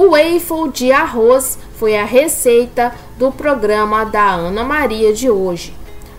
O waffle de arroz foi a receita do programa da Ana Maria de hoje.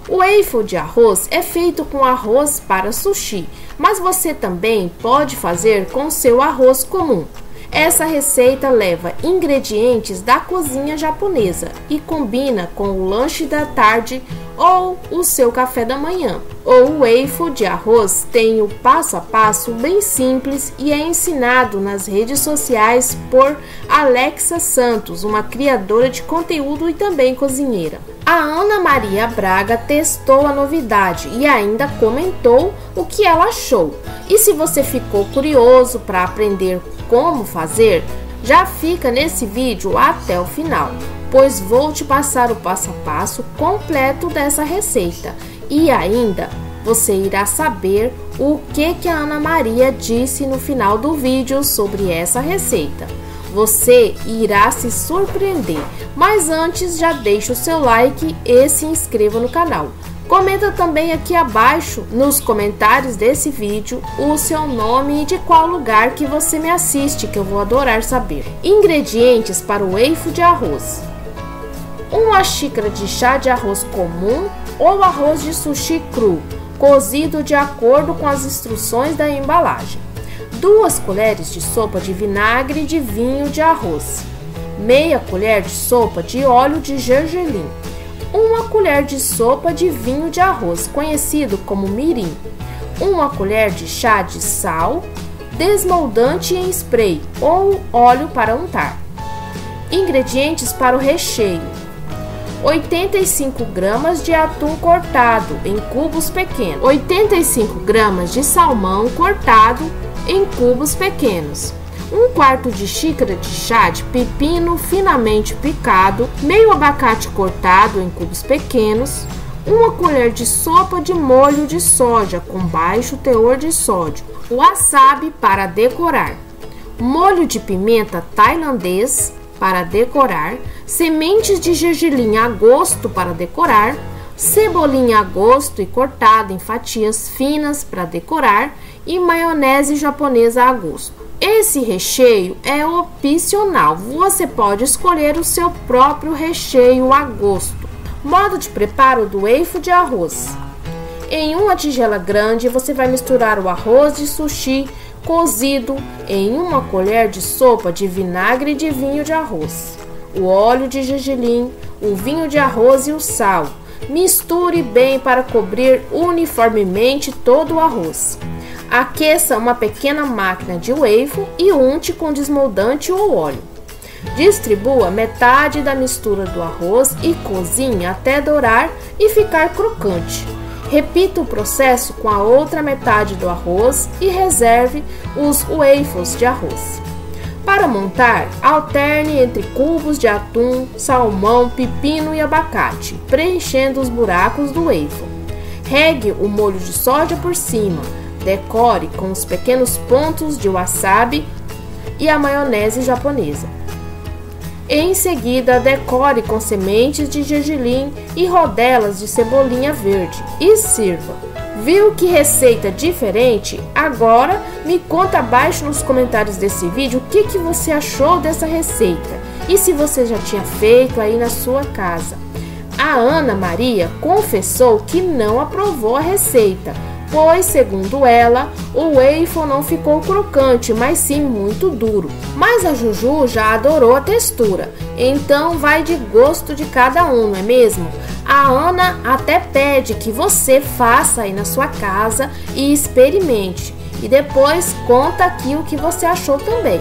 O waffle de arroz é feito com arroz para sushi, mas você também pode fazer com seu arroz comum. Essa receita leva ingredientes da cozinha japonesa e combina com o lanche da tarde ou o seu café da manhã. O waffle de arroz tem o passo a passo bem simples e é ensinado nas redes sociais por Alexa Santos, uma criadora de conteúdo e também cozinheira. A Ana Maria Braga testou a novidade e ainda comentou o que ela achou. E se você ficou curioso para aprender como fazer, já fica nesse vídeo até o final, pois vou te passar o passo a passo completo dessa receita e ainda você irá saber o que, que a Ana Maria disse no final do vídeo sobre essa receita. Você irá se surpreender, mas antes já deixa o seu like e se inscreva no canal. Comenta também aqui abaixo nos comentários desse vídeo o seu nome e de qual lugar que você me assiste, que eu vou adorar saber. Ingredientes para o eifo de arroz. Uma xícara de chá de arroz comum ou arroz de sushi cru, cozido de acordo com as instruções da embalagem. Duas colheres de sopa de vinagre de vinho de arroz. Meia colher de sopa de óleo de gergelim uma colher de sopa de vinho de arroz, conhecido como mirim, uma colher de chá de sal, desmoldante em spray ou óleo para untar. Ingredientes para o recheio: 85 gramas de atum cortado em cubos pequenos, 85 gramas de salmão cortado em cubos pequenos, um quarto de xícara de chá de pepino finamente picado, meio abacate cortado em cubos pequenos, uma colher de sopa de molho de soja com baixo teor de sódio, wasabi para decorar, molho de pimenta tailandês para decorar, sementes de gergelim a gosto para decorar, cebolinha a gosto e cortada em fatias finas para decorar e maionese japonesa a gosto. Esse recheio é opcional, você pode escolher o seu próprio recheio a gosto. Modo de preparo do eifo de arroz. Em uma tigela grande, você vai misturar o arroz de sushi cozido em uma colher de sopa de vinagre de vinho de arroz, o óleo de gergelim, o vinho de arroz e o sal. Misture bem para cobrir uniformemente todo o arroz. Aqueça uma pequena máquina de waffle e unte com desmoldante ou óleo. Distribua metade da mistura do arroz e cozinhe até dourar e ficar crocante. Repita o processo com a outra metade do arroz e reserve os waffles de arroz. Para montar, alterne entre cubos de atum, salmão, pepino e abacate, preenchendo os buracos do waffle. Regue o molho de soja por cima Decore com os pequenos pontos de wasabi e a maionese japonesa. Em seguida, decore com sementes de gergelim e rodelas de cebolinha verde e sirva. Viu que receita diferente? Agora me conta abaixo nos comentários desse vídeo o que, que você achou dessa receita e se você já tinha feito aí na sua casa. A Ana Maria confessou que não aprovou a receita, pois, segundo ela, o waffle não ficou crocante, mas sim muito duro. Mas a Juju já adorou a textura, então vai de gosto de cada um, não é mesmo? A Ana até pede que você faça aí na sua casa e experimente. E depois conta aqui o que você achou também.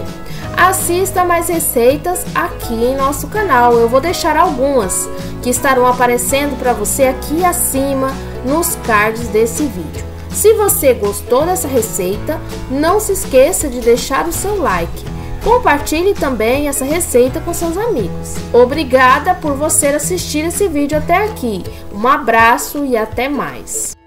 Assista mais receitas aqui em nosso canal. Eu vou deixar algumas que estarão aparecendo para você aqui acima nos cards desse vídeo. Se você gostou dessa receita, não se esqueça de deixar o seu like. Compartilhe também essa receita com seus amigos. Obrigada por você assistir esse vídeo até aqui. Um abraço e até mais.